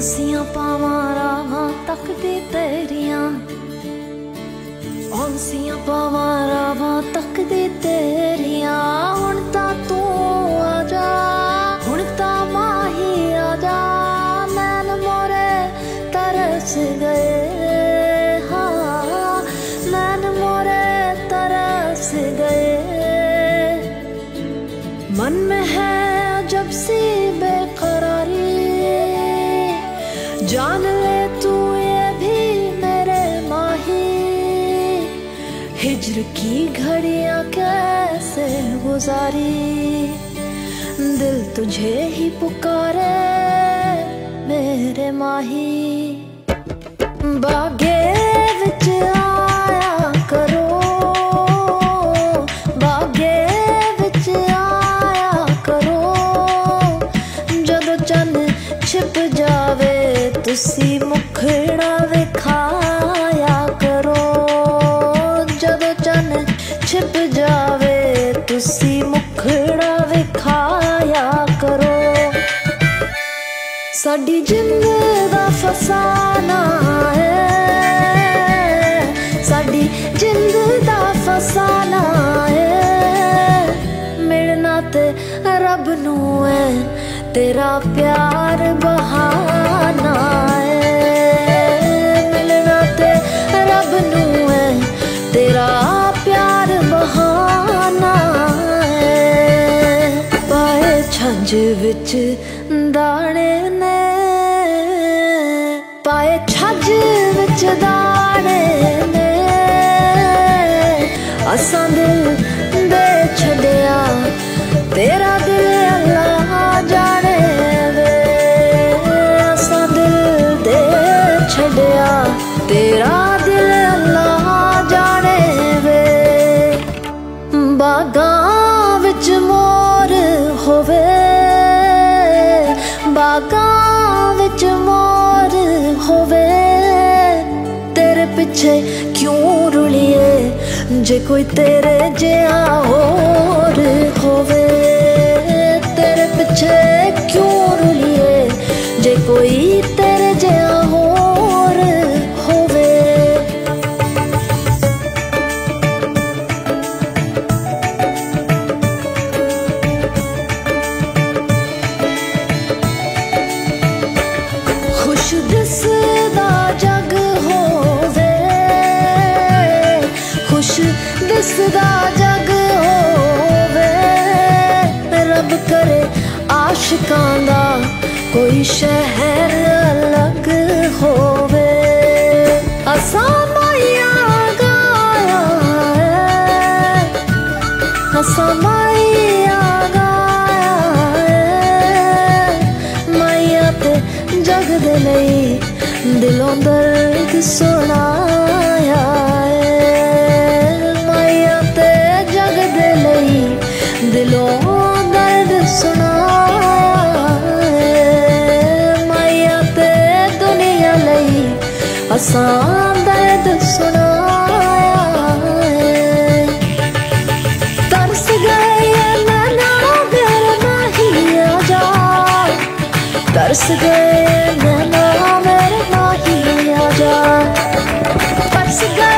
ਔਂਸੀਆਂ ਪਾਵਾਂ ਰਾਹਾਂ ਤੱਕਦੀ ਤੇਰੀਆਂ। ਔਂਸੀਆਂ ਪਾਵਾਂ ਰਾਹਾਂ ਤੱਕਦੀ ਤੇਰੀਆਂ। ਹੁਣ ਤਾਂ ਤੂੰ ਆ ਜਾ, ਹੁਣ ਤਾਂ ਮਾਹੀ ਆ ਜਾ। ਮੈਨ ਮੋਰੇ ਤਰਸ ਗਏ, ਹਾਂ। ਮੈਨ ਮੋਰੇ ਤਰਸ ਗਏ। ਮਨ ਮੇ ਹੈ ਜਬ ਸੇ तू ये भी मेरे माही। हिजर की घड़ियाँ कैसे गुजारी? दिल तुझे ही पुकारे मेरे माही। ਬਾਗੇ ਛਿਪ ਜਾਵੇ, ਤੁਸੀਂ ਮੁਖੜਾ ਵਿਖਾਇਆ ਕਰੋ। ਸਾਡੀ ਜਿੰਦ ਦਾ ਫਸਾਨਾ ਹੈ। ਸਾਡੀ ਜਿੰਦ ਦਾ ਫਸਾਨਾ ਹੈ। ਮਿਲਣਾ ਤੇ ਰੱਬ ਨੂੰ ਹੈ ਤੇਰਾ ਪਿਆਰ ਬਹਾਨਾ ਪਾਏ ਵਿੱਚ ਦਾਣੇ ਨੇ। ਪਾਏ ਛੱਜ ਵਿੱਚ ਦਾਣੇ ਨੇ। ਅਸਾਂ ਦਿਲ ਦੇ ਛੱਡਿਆ, ਤੇਰਾ ਦਿਲ ਤੇਰੇ ਪਿੱਛੇ ਕਿਉਂ ਰੁਲੀਏ ਜੇ ਕੋਈ ਤੇਰੇ ਜਿਹਾ ਹੋਰ ਹੋਵੇ ਤੇਰੇ ਪਿੱਛੇ ਕਿਉਂ ਰੁਲੀਏ ਜੇ ਕੋਈ ਦਿਸਦਾ ਜਗ ਹੋਵੇ ਰੱਬ ਕਰੇ ਆਸ਼ਿਕਾਂ ਦਾ ਕੋਈ ਸ਼ਹਿਰ ਅਲੱਗ ਹੋਵੇ। ਅਸਾਂ ਮਾਇਆ ਗਾਇਆ ਹੈ। ਅਸਾਂ ਮਾਇਆ ਗਾਇਆ ਹੈ। ਮਾਇਆ ਤੇ ਜਗ ਦੇ ਲਈ ਦਿਲੋਂ ਦਰਦ ਸੁਣਾ ਅਸਾਂ ਦਰਦ ਸੁਣਾਇਆ ਤਰਸ ਗਏ ਮਨਾ ਗਰ ਮਾਹੀ ਆ ਜਾ। ਤਰਸ ਗਏ ਮਨਾ ਮਰ ਮਾਹੀ ਆ ਜਾ। ਤਰਸ ਗਏ